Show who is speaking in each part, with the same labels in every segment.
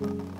Speaker 1: thank you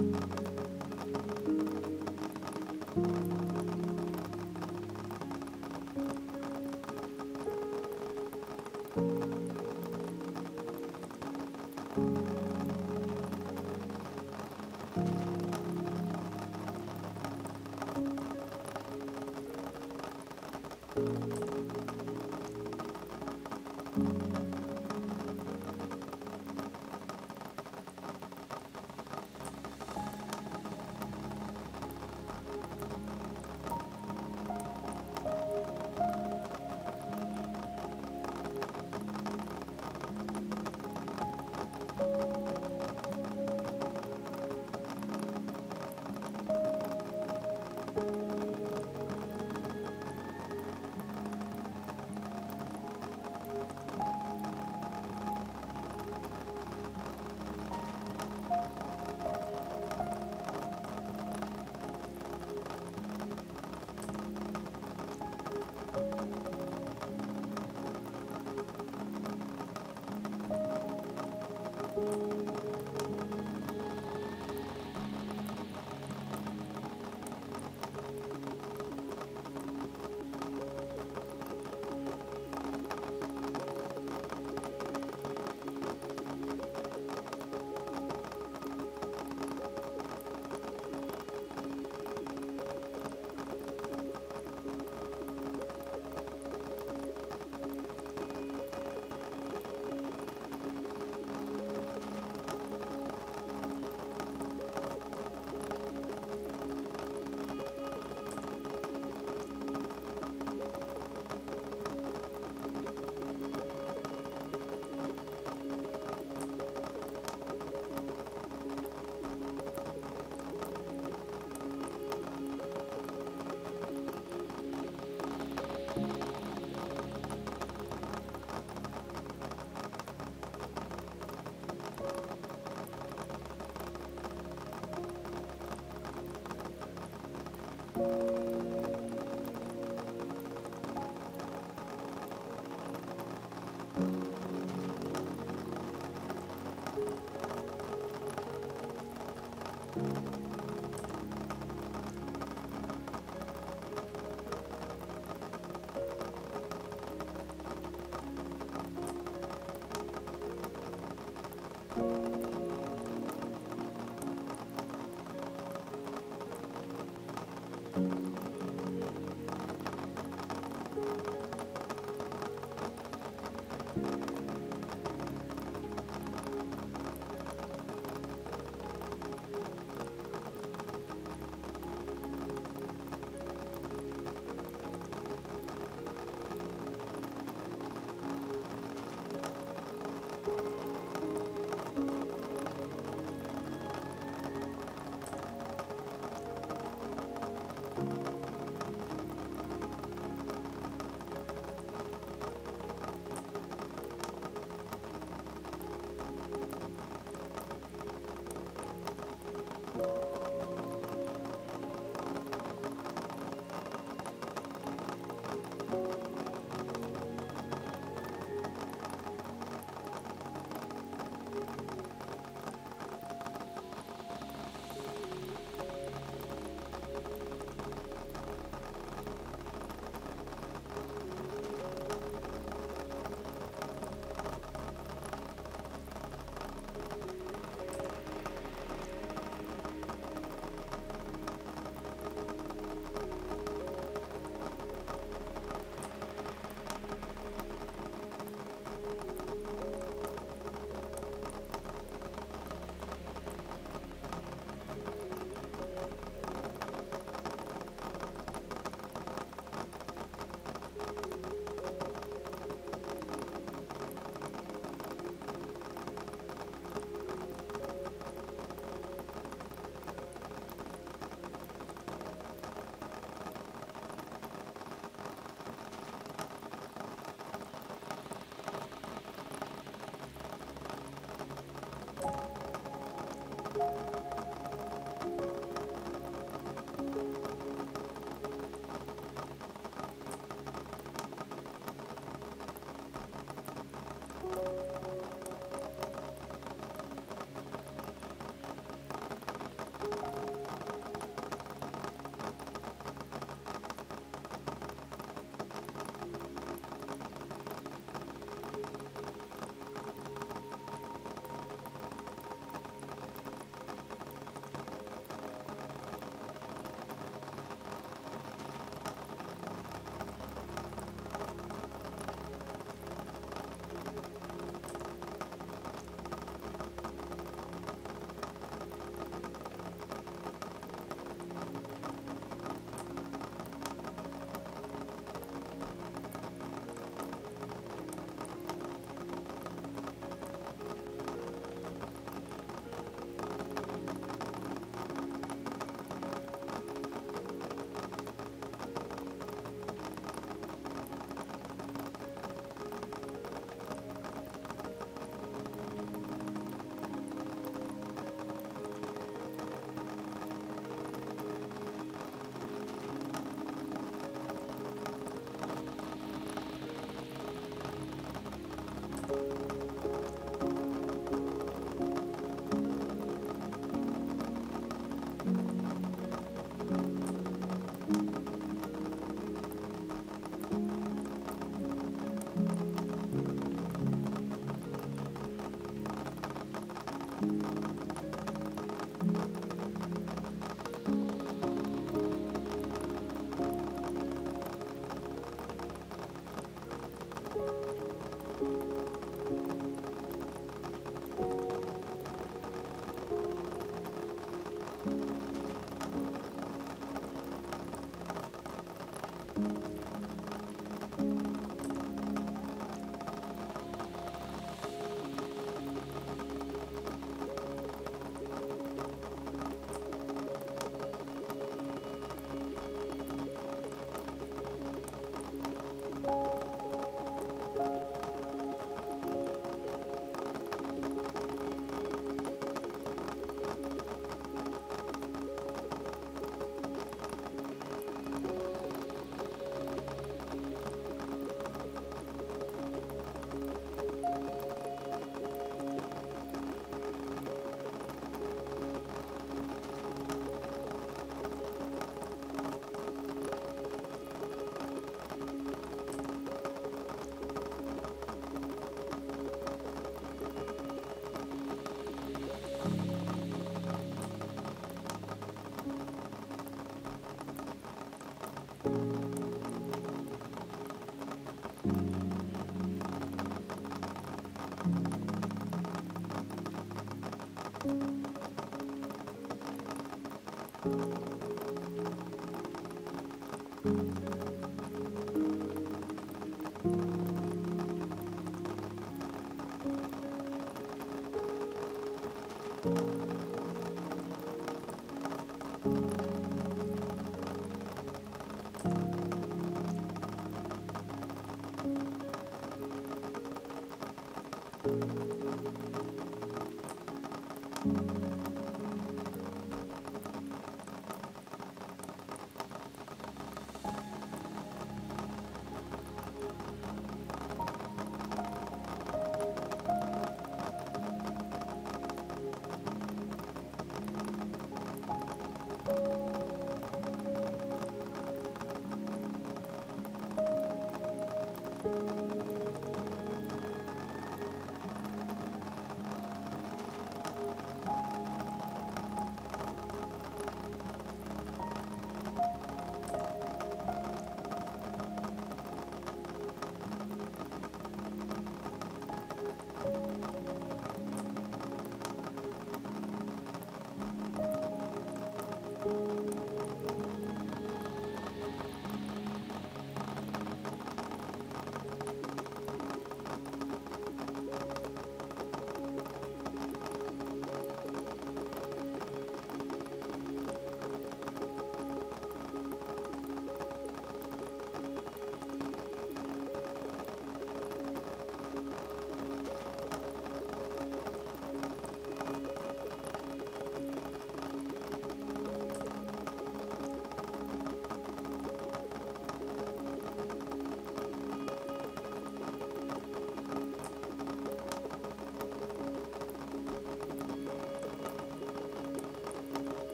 Speaker 1: 了。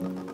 Speaker 1: Thank you.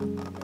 Speaker 1: Thank you.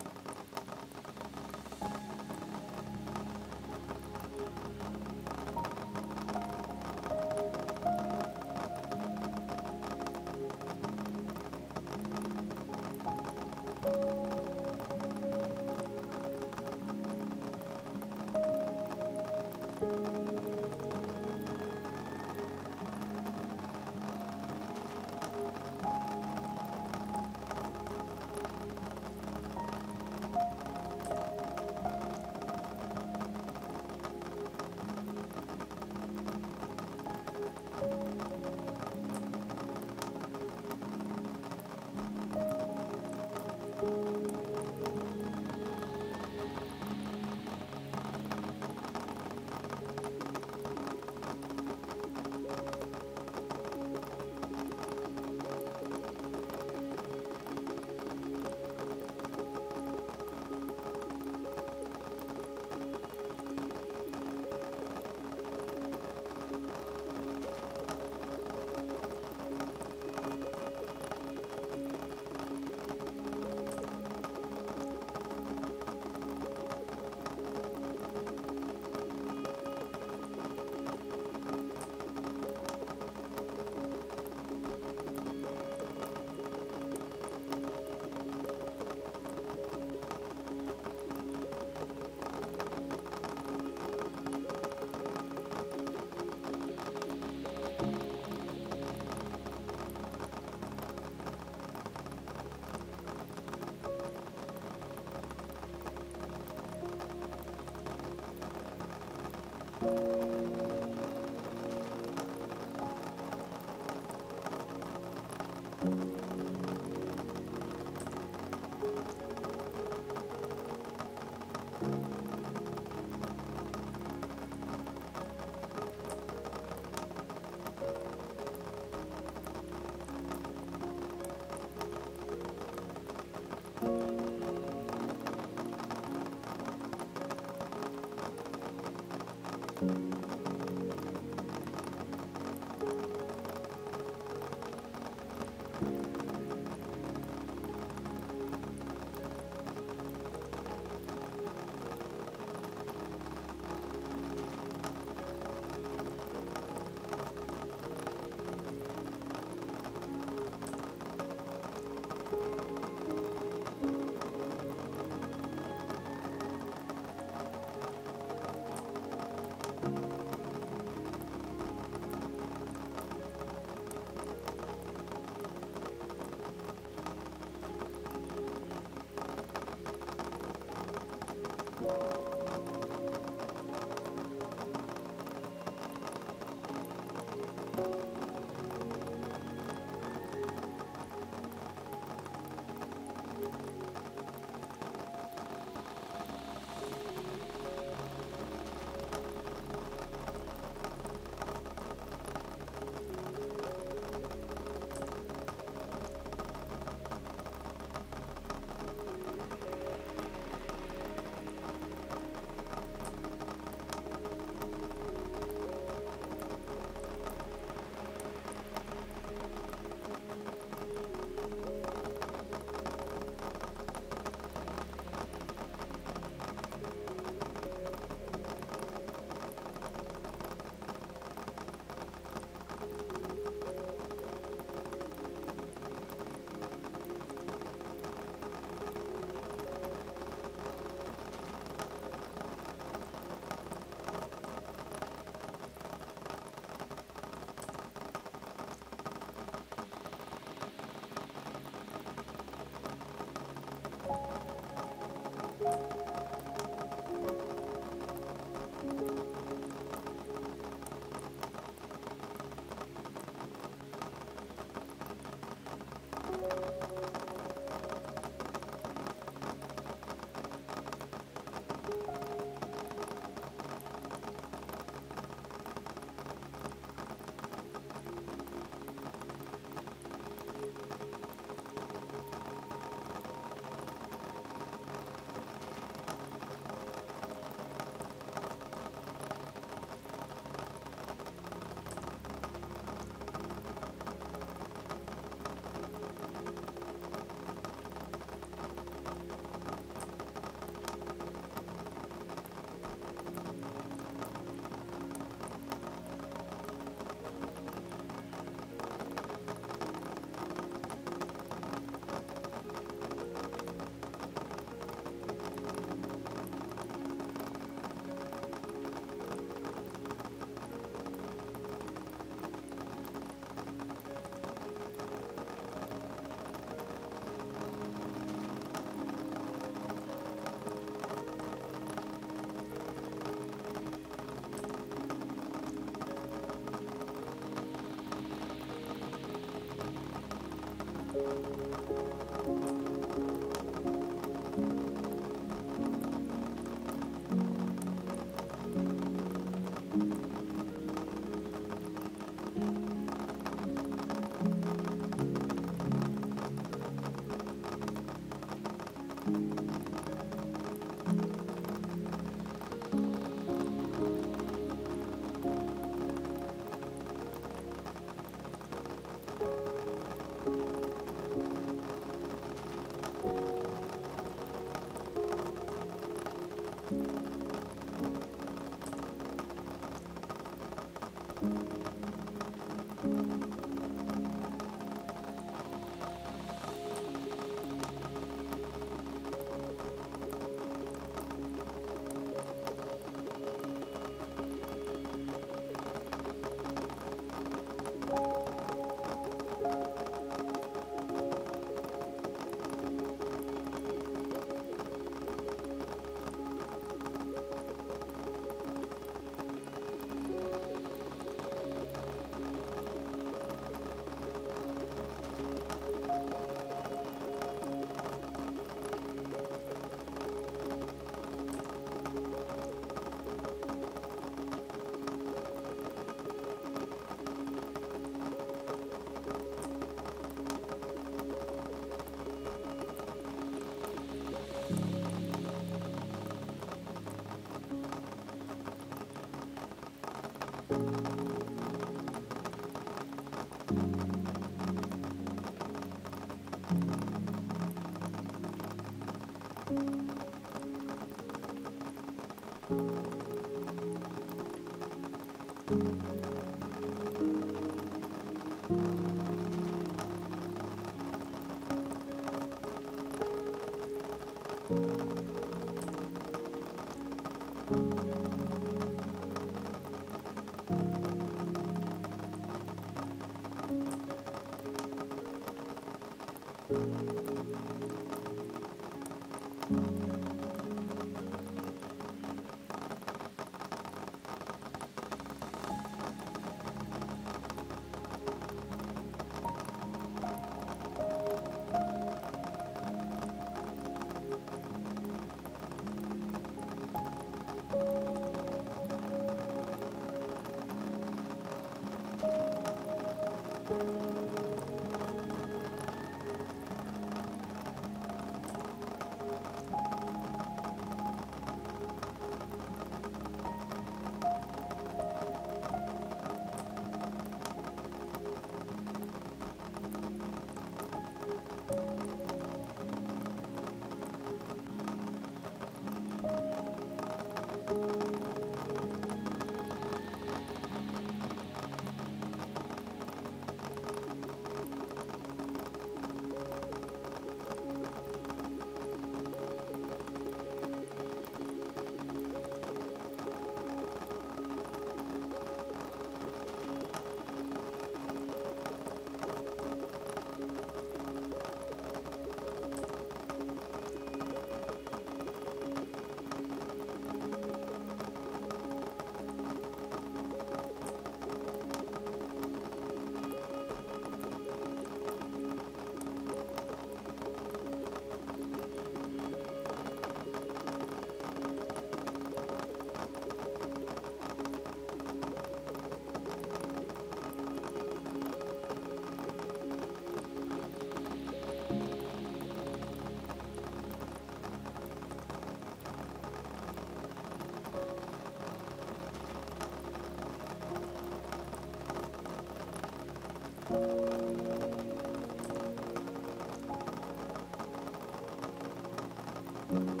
Speaker 1: Thank you.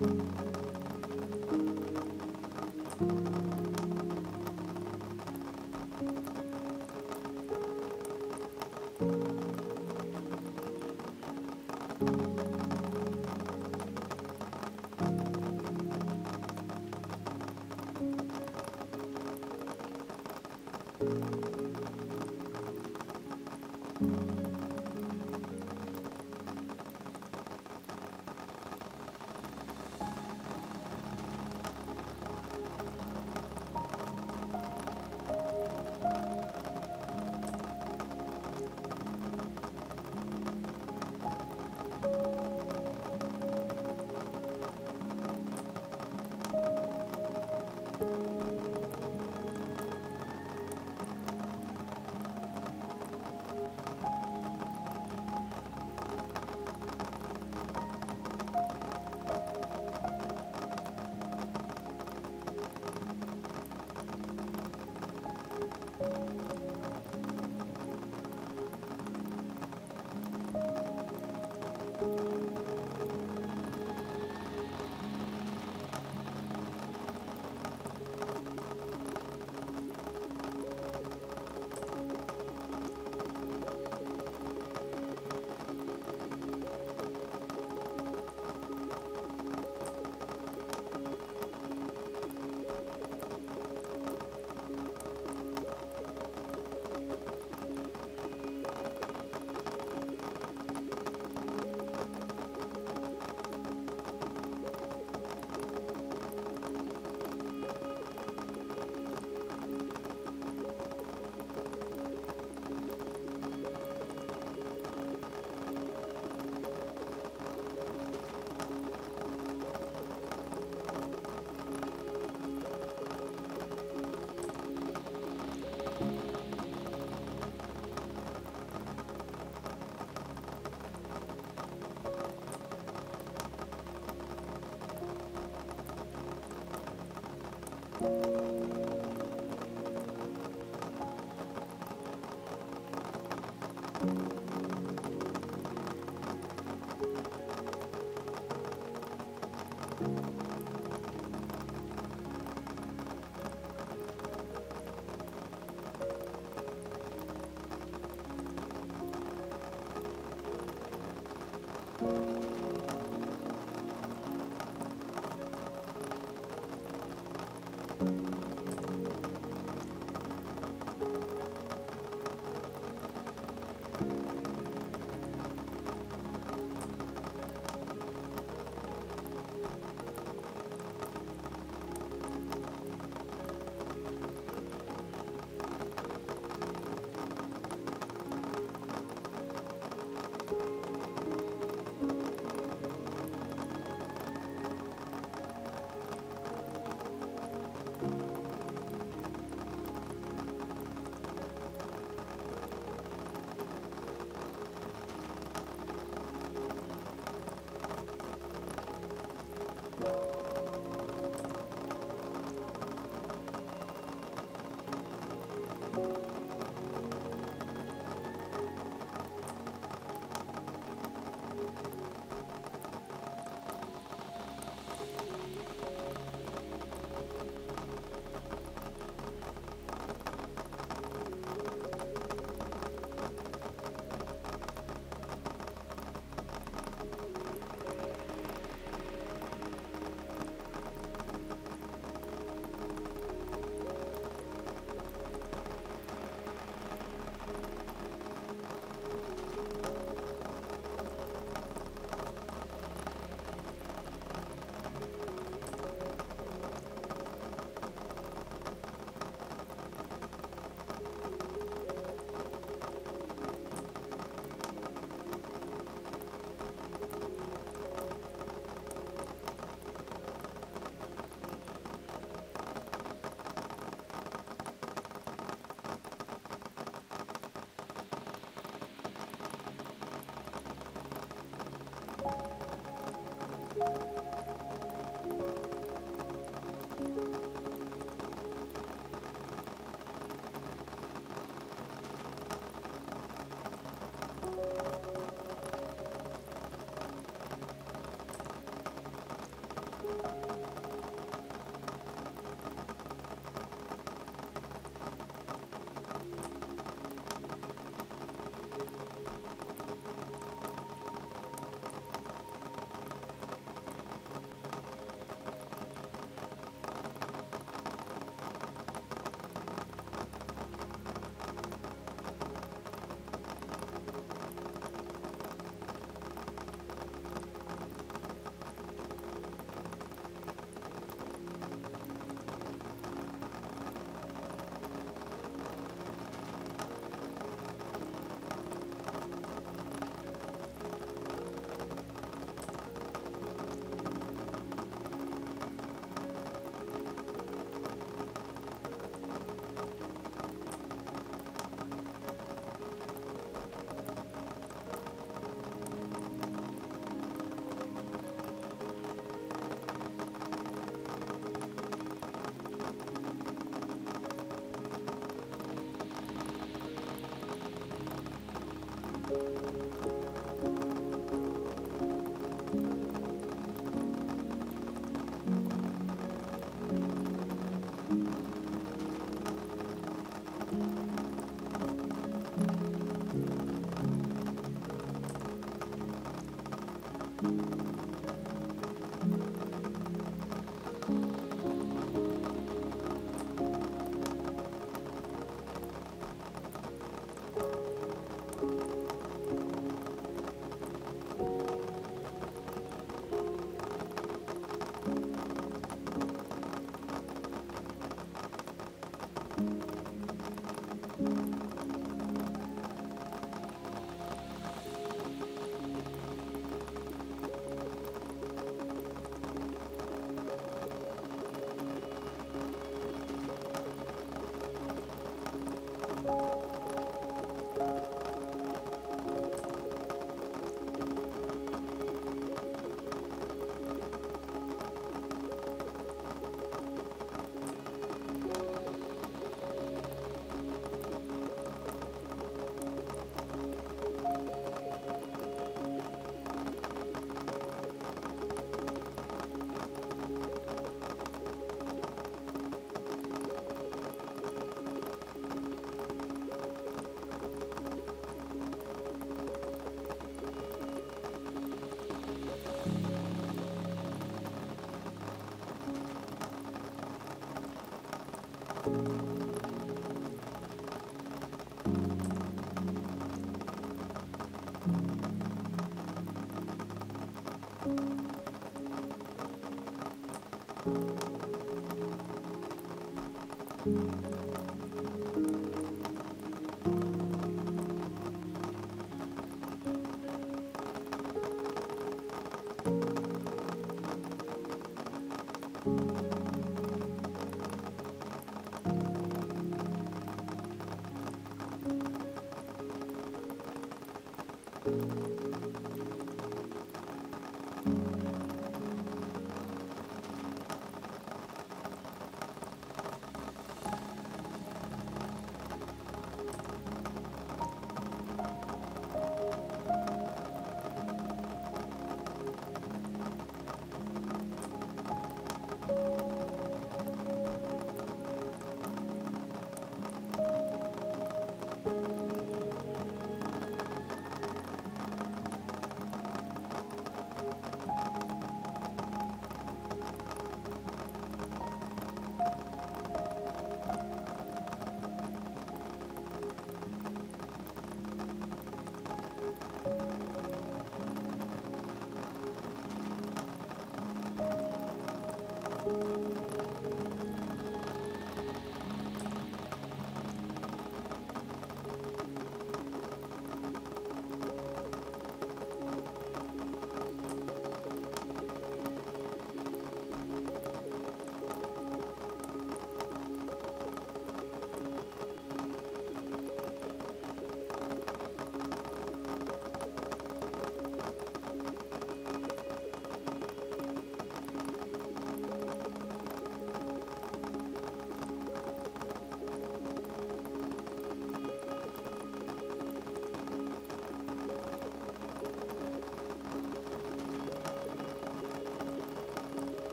Speaker 1: thank you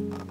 Speaker 1: Thank you.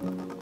Speaker 1: thank you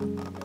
Speaker 1: Thank you.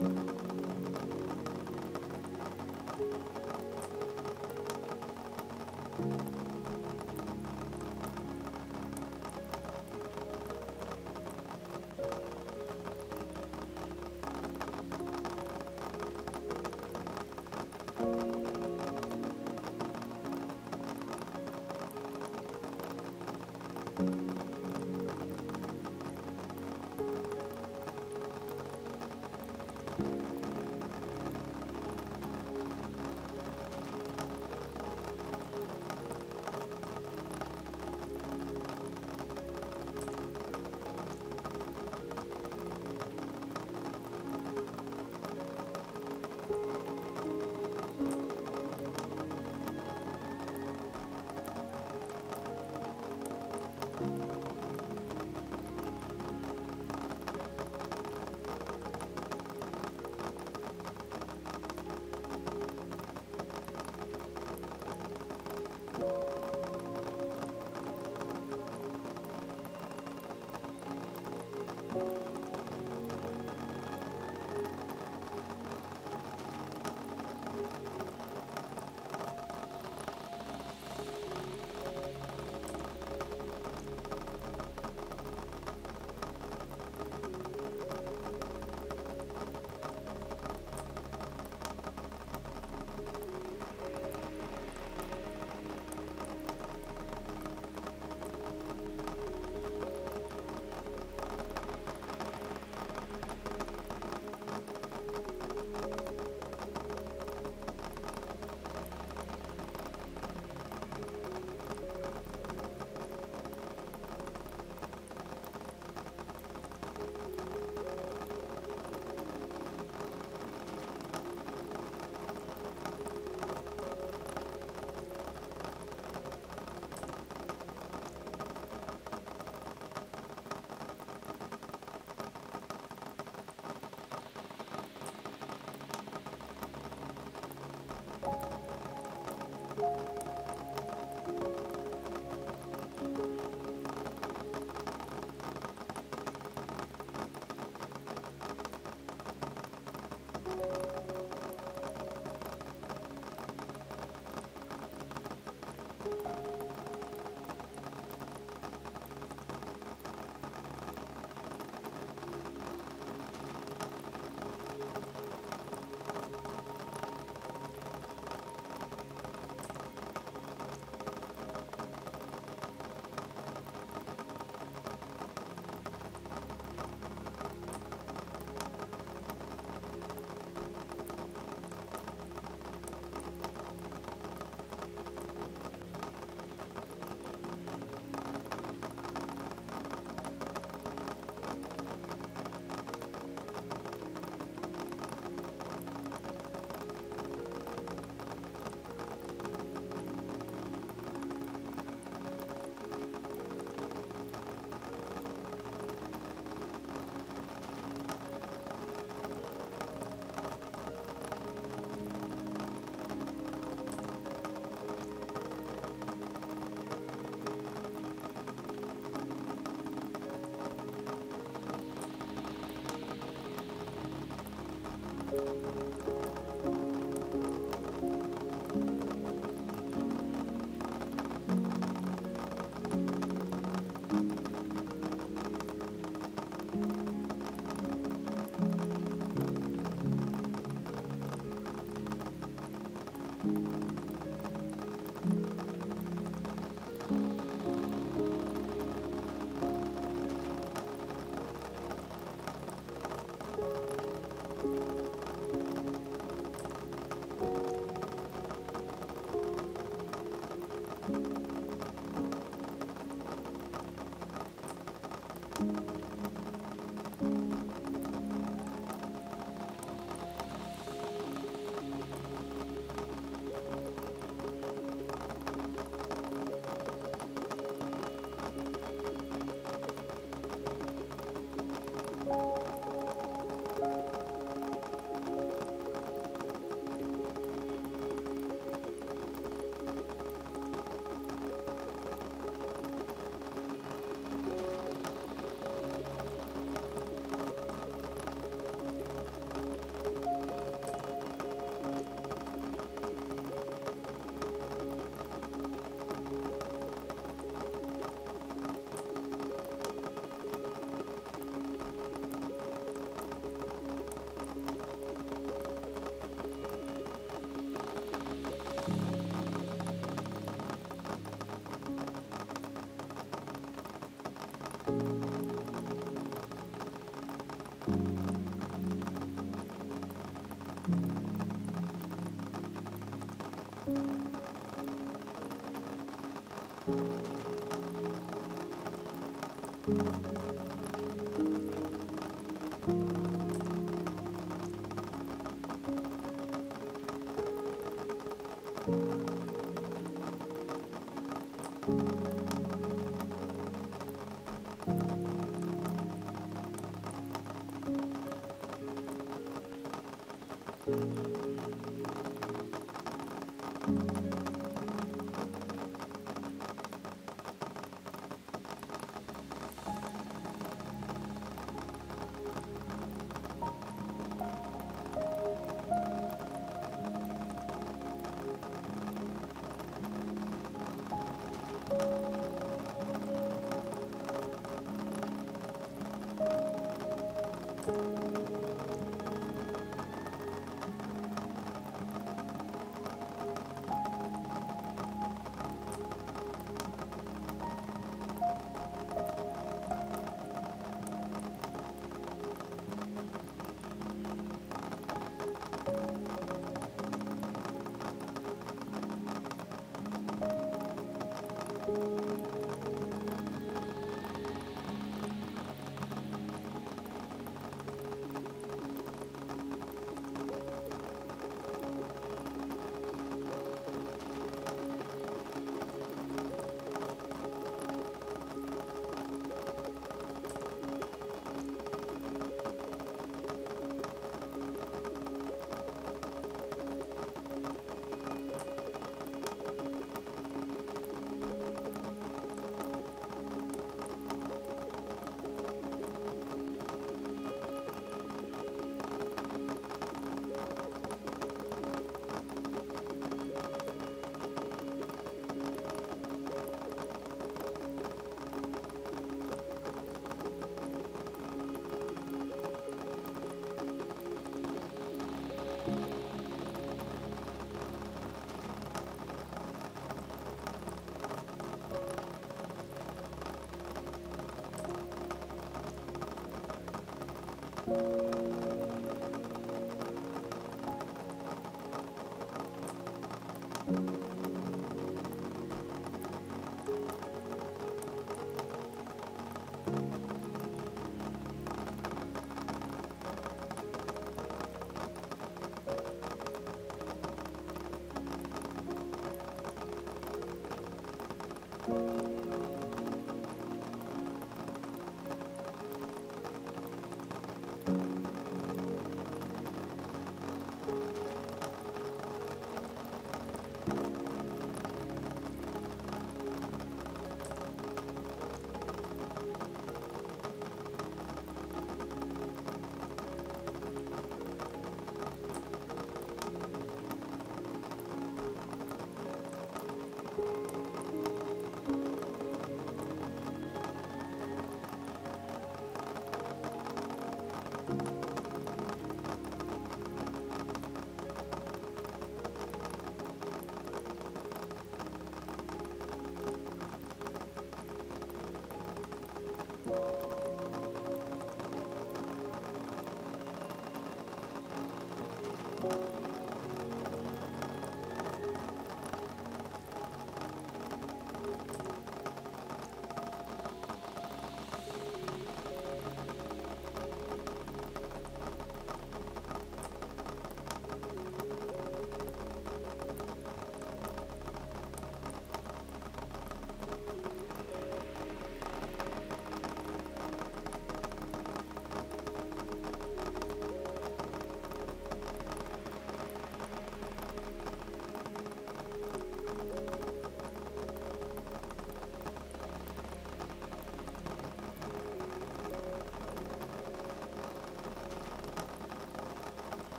Speaker 1: Thank you.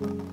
Speaker 1: Thank you.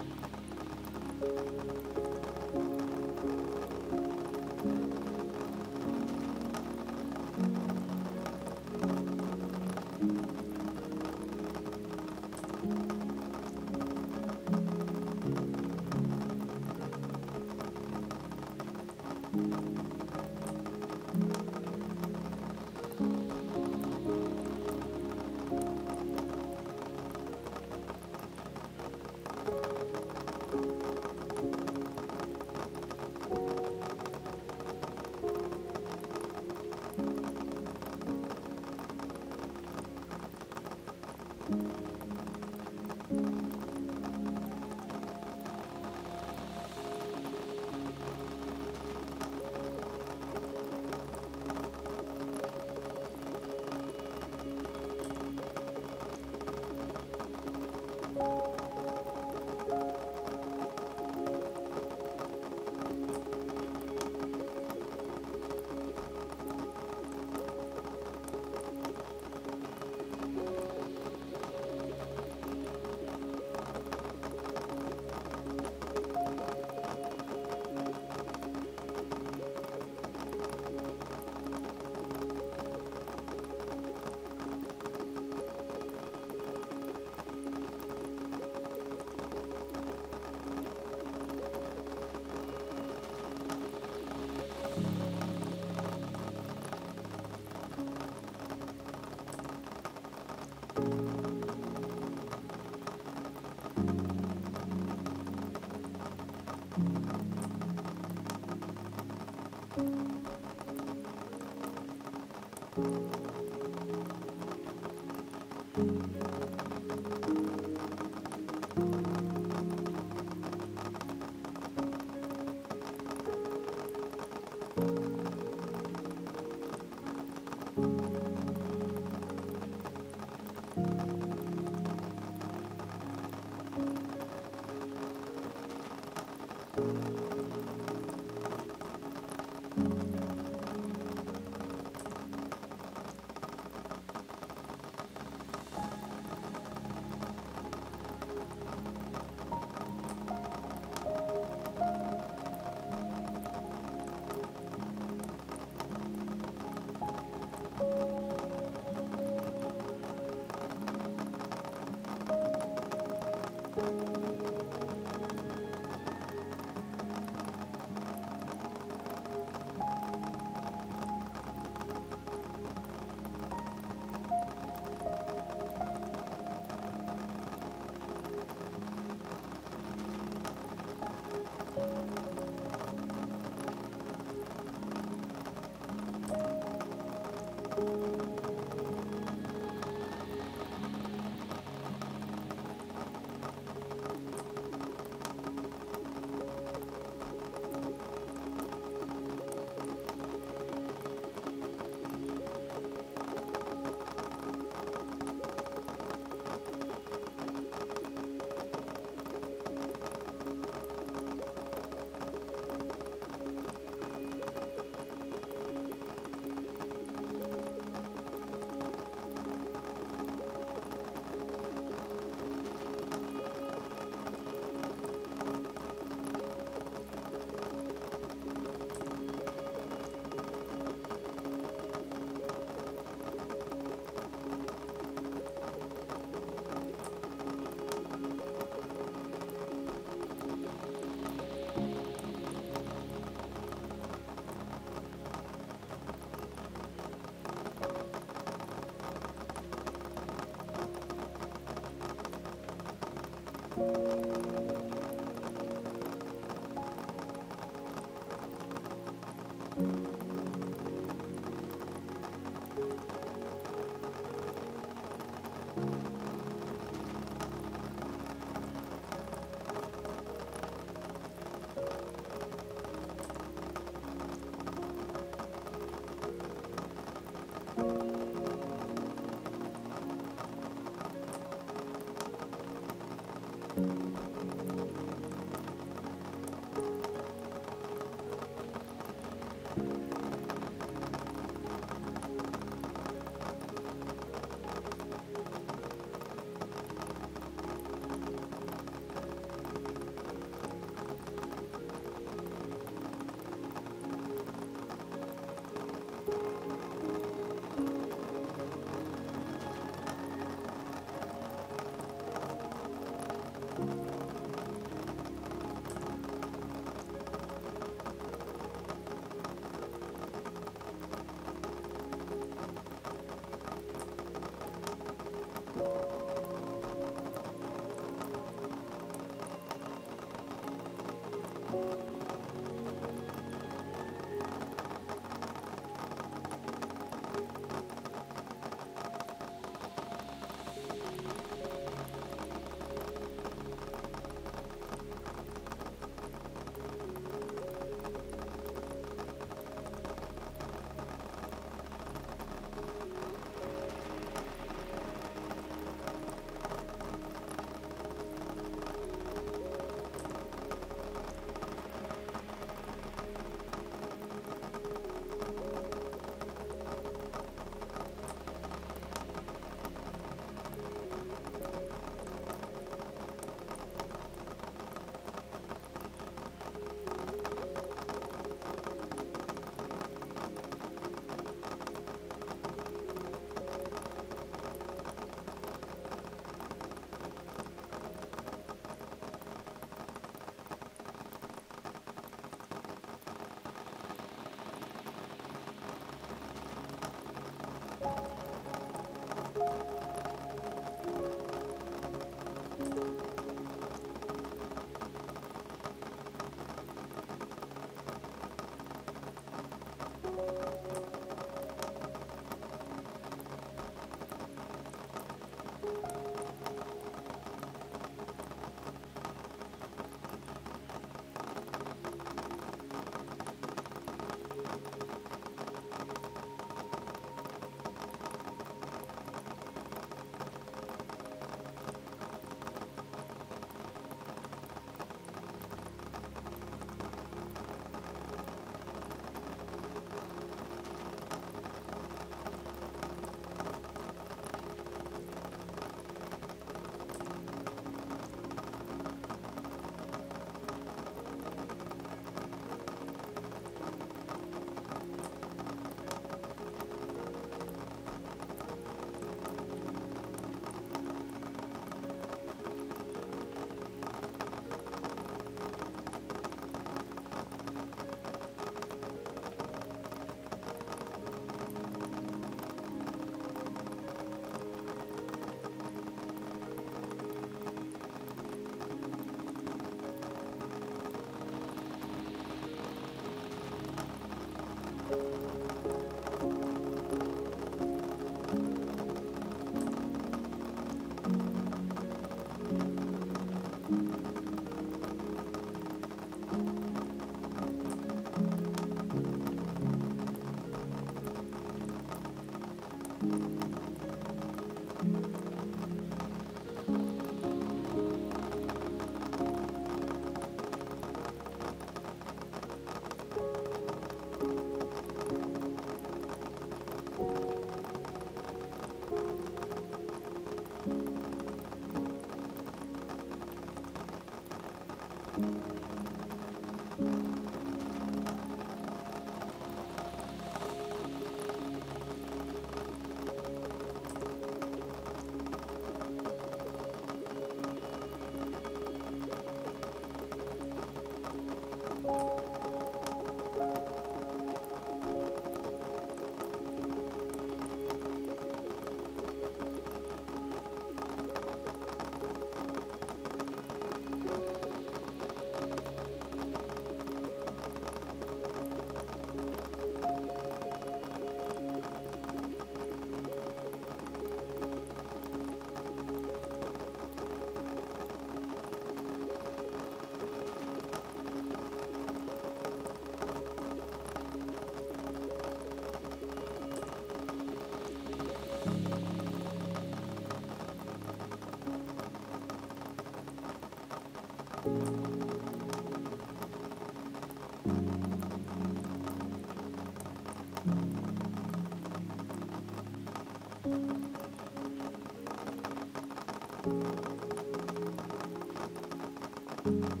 Speaker 1: Thank you.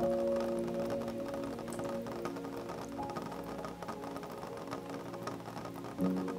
Speaker 1: Thank you.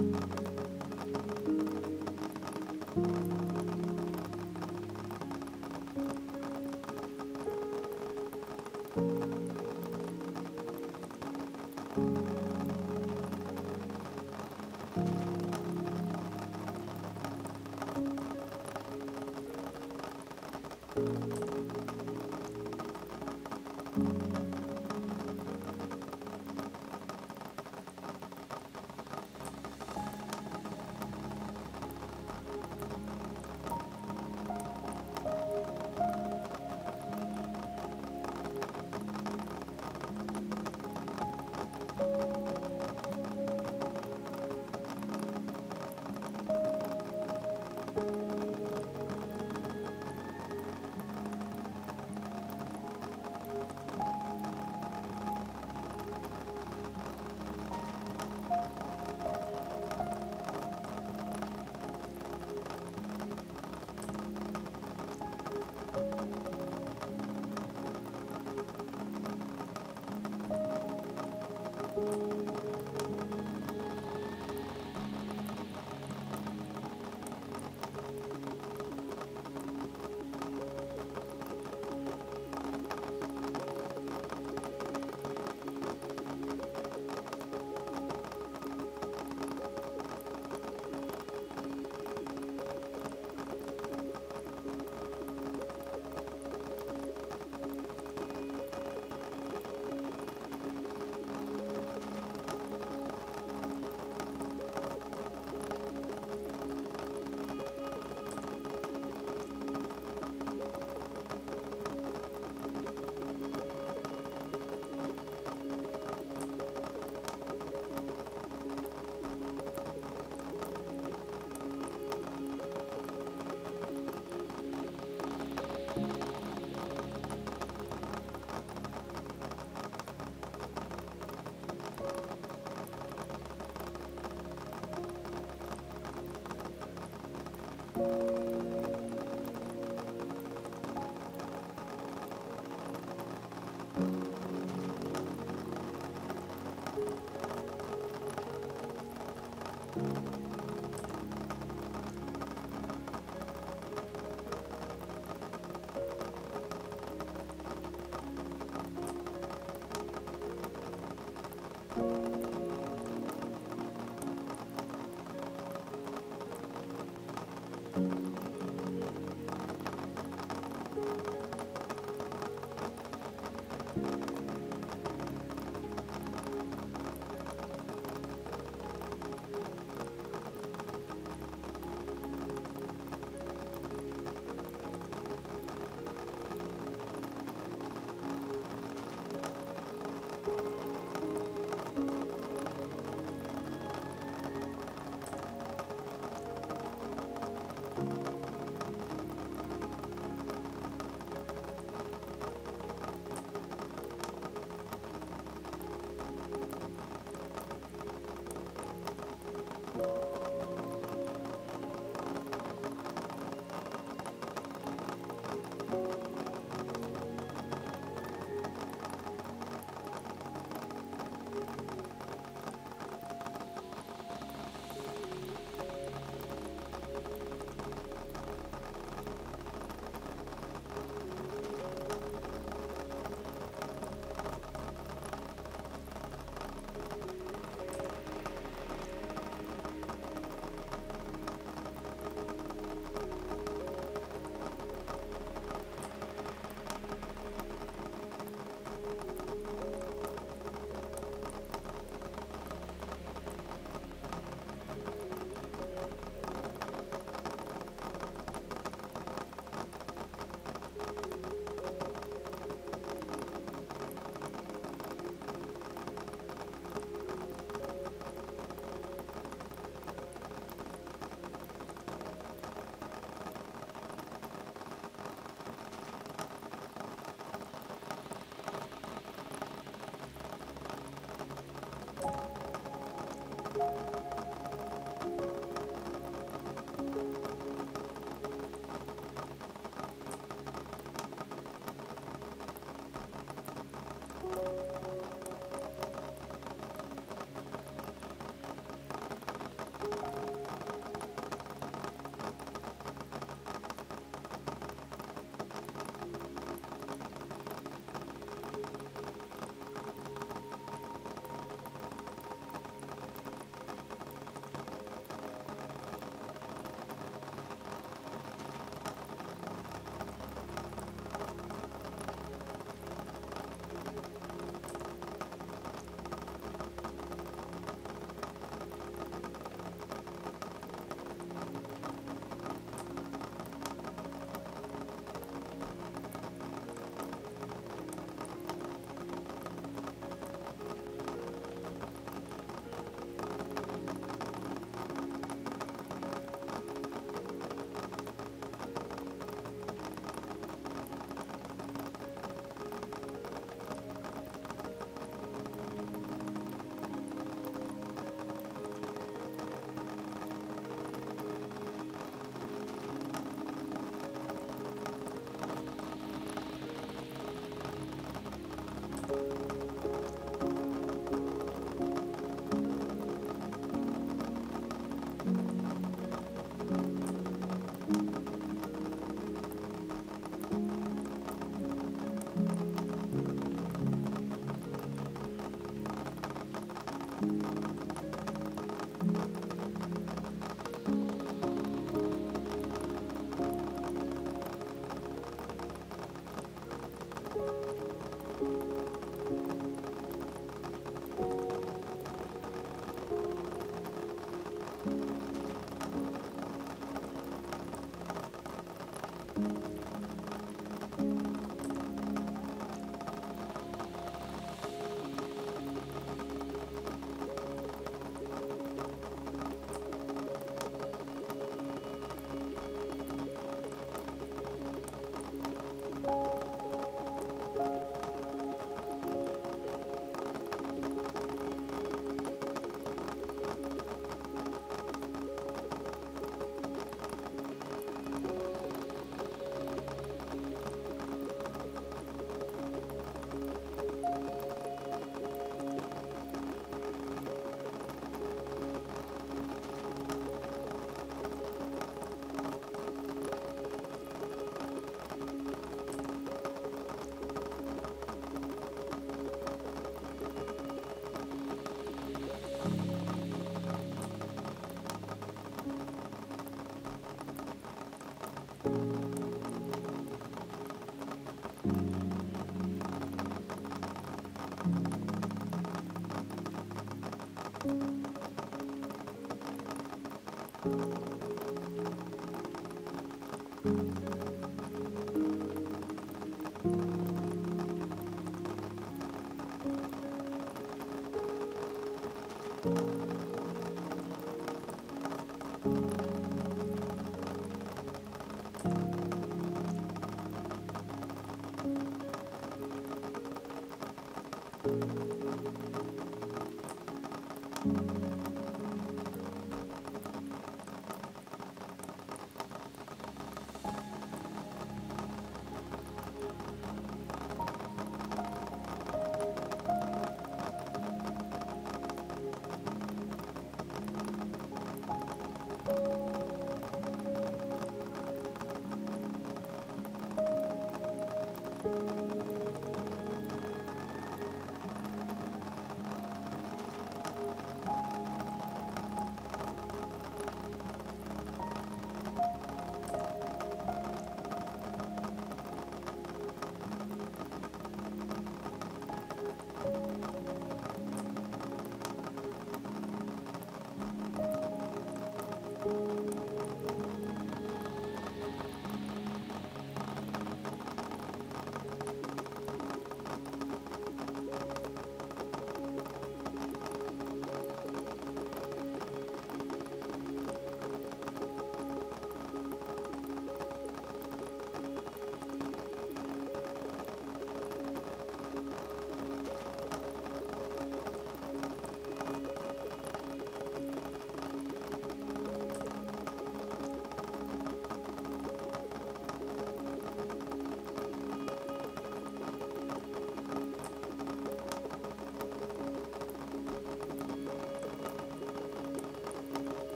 Speaker 1: 了。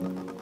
Speaker 1: Thank you.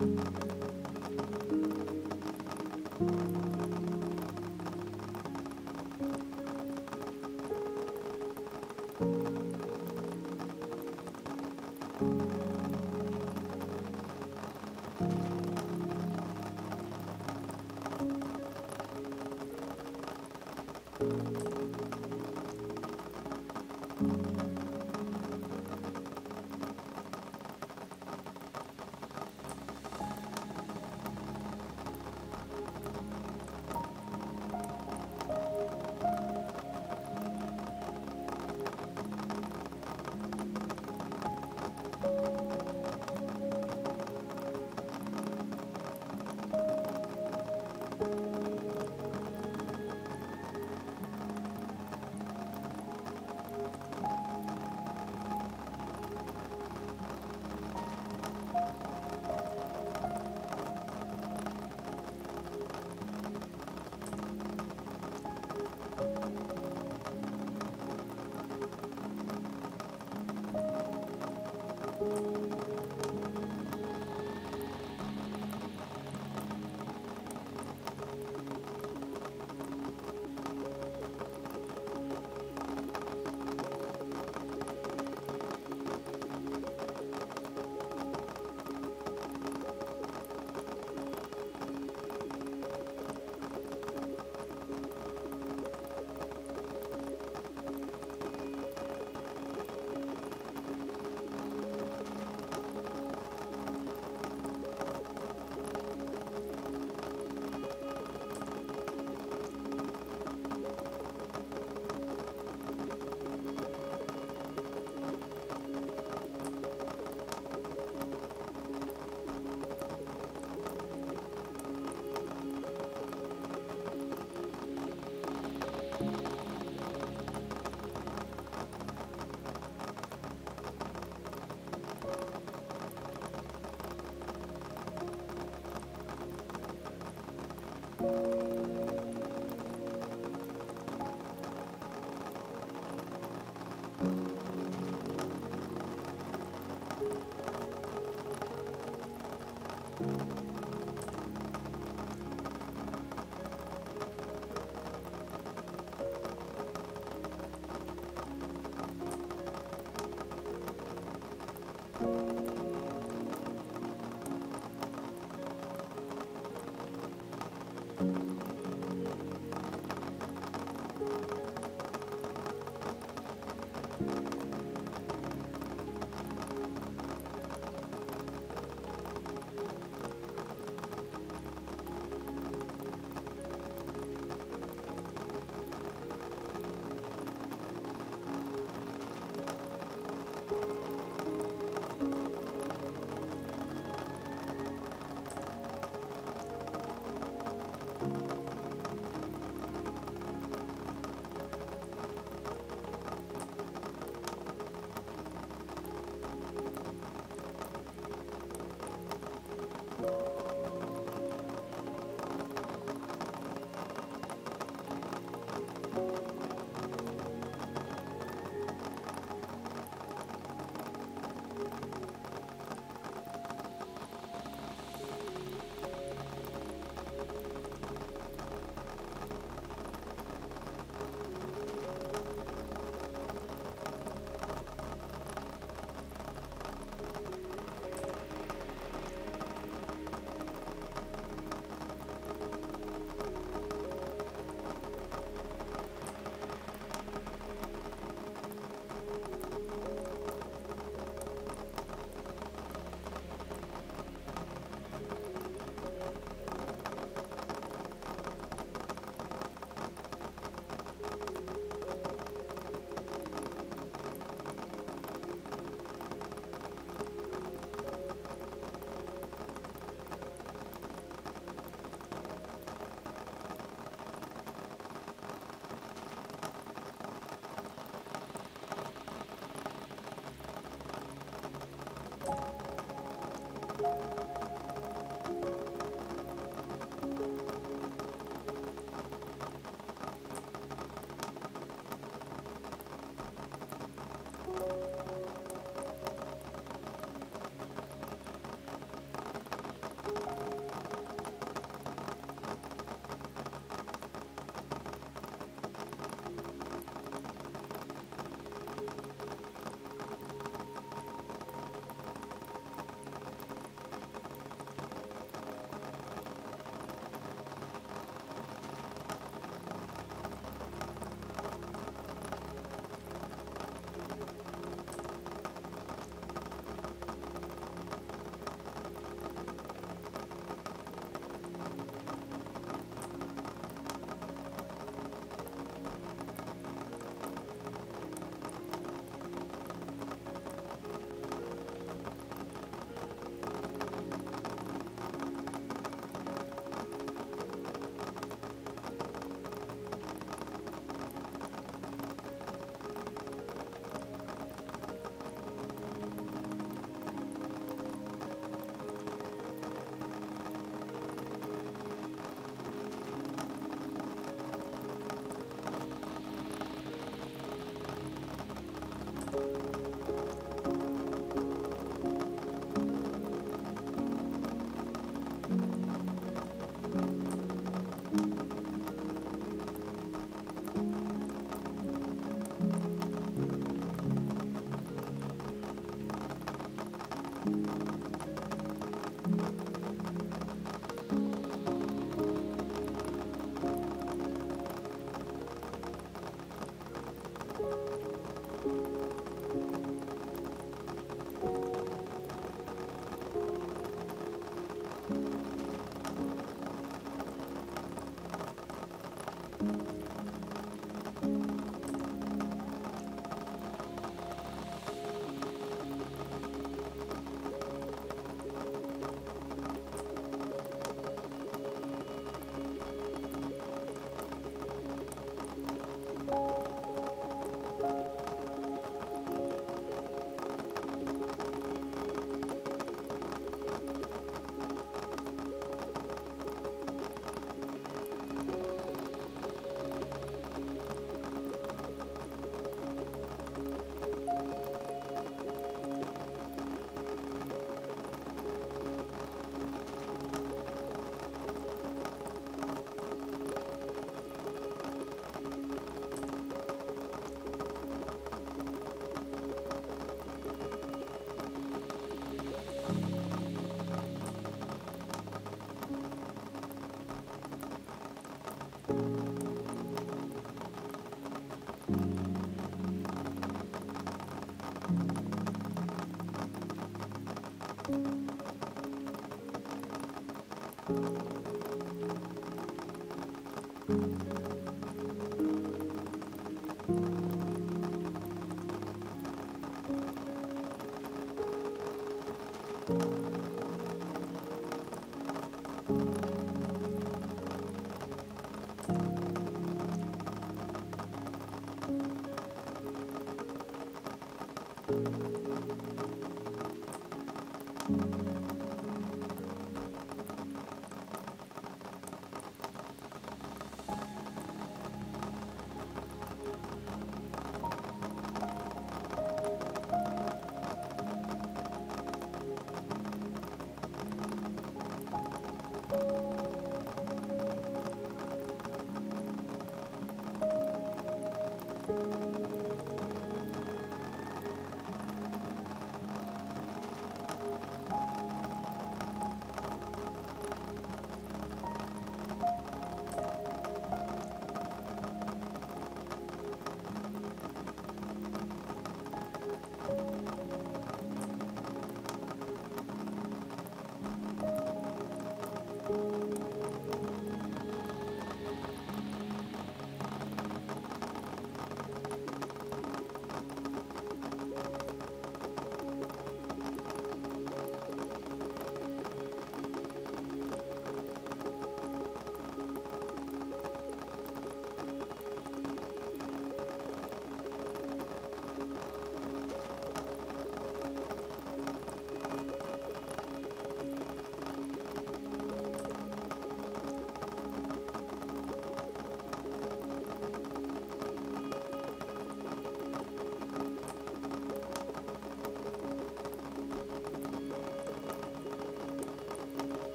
Speaker 1: Thank you.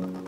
Speaker 1: Thank you.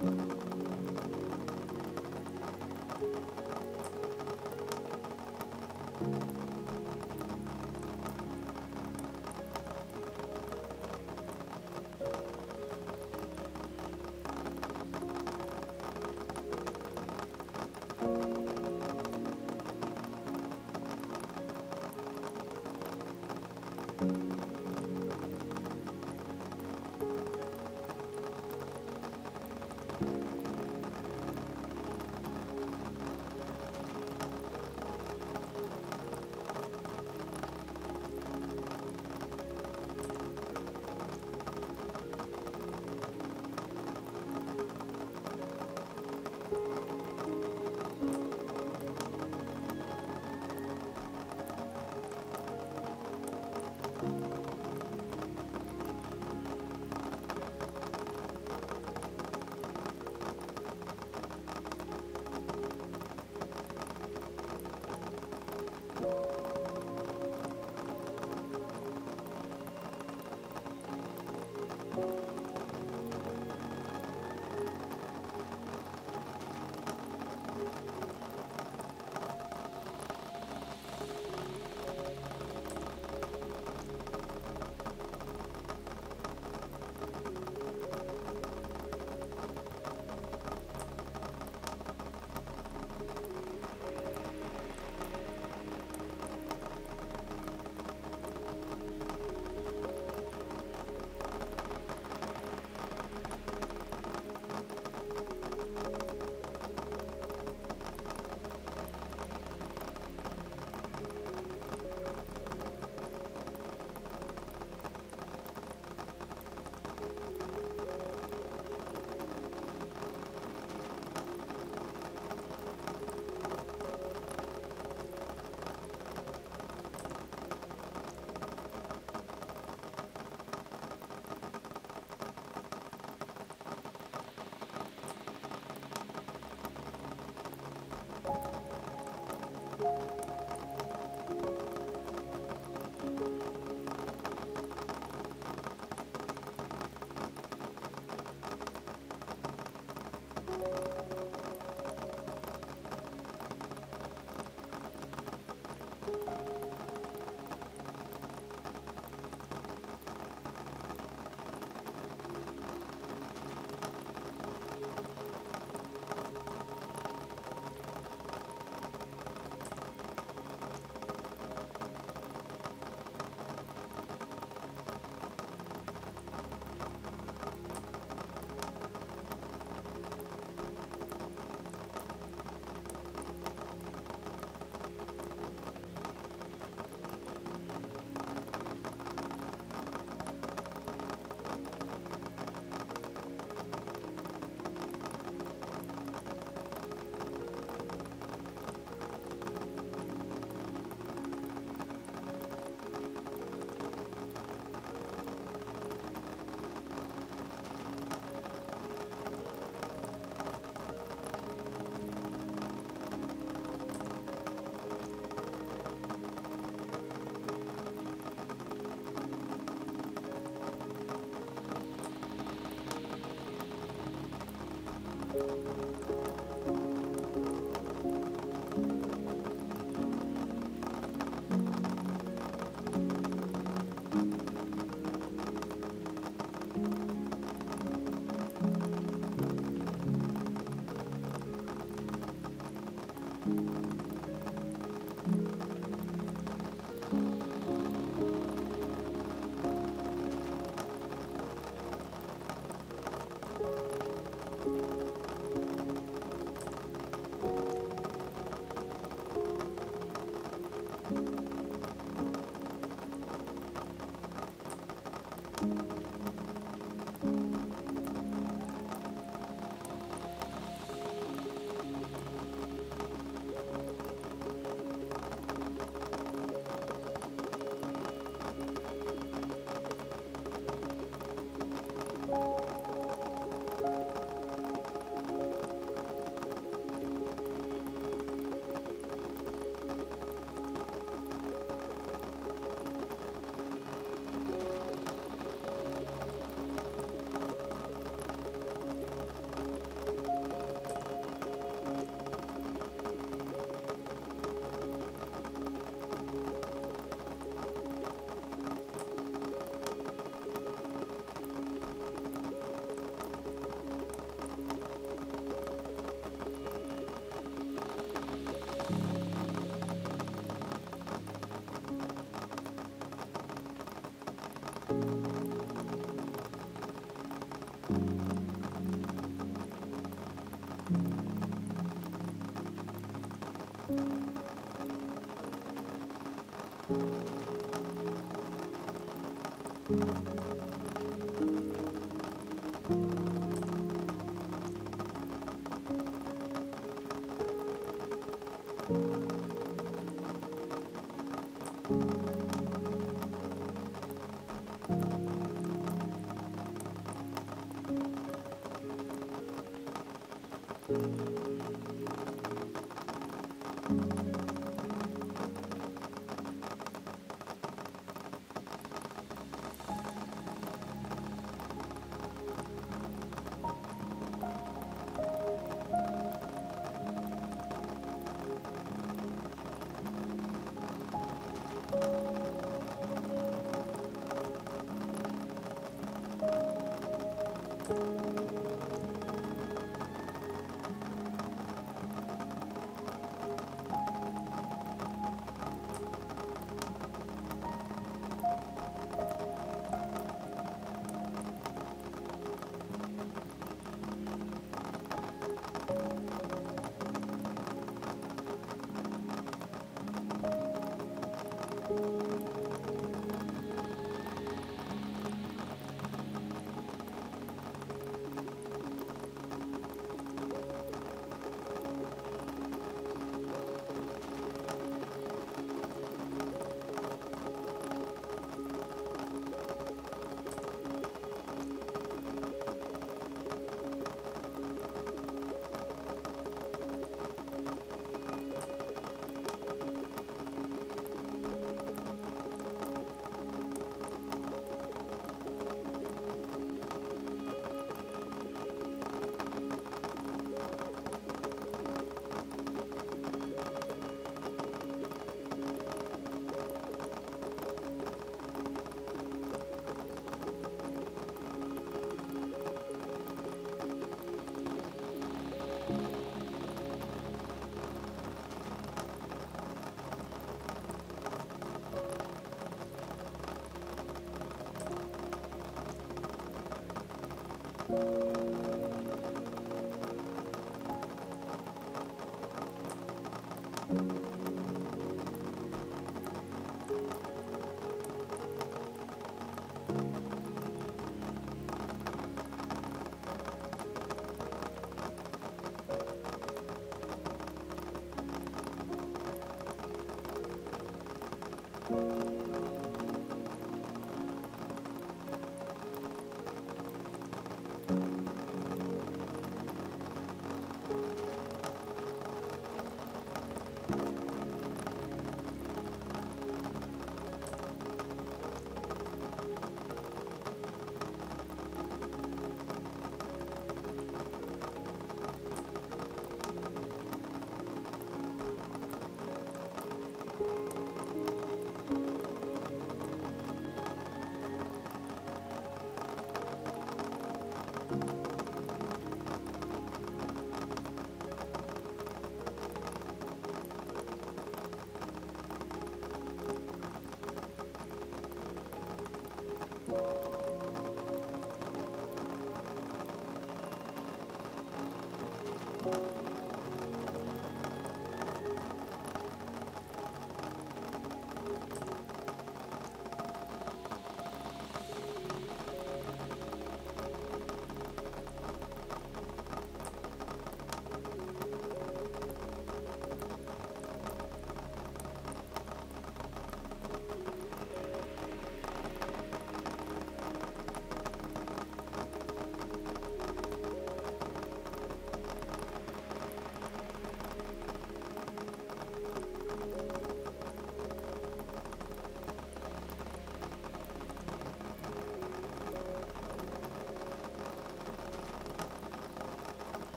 Speaker 1: Thank you.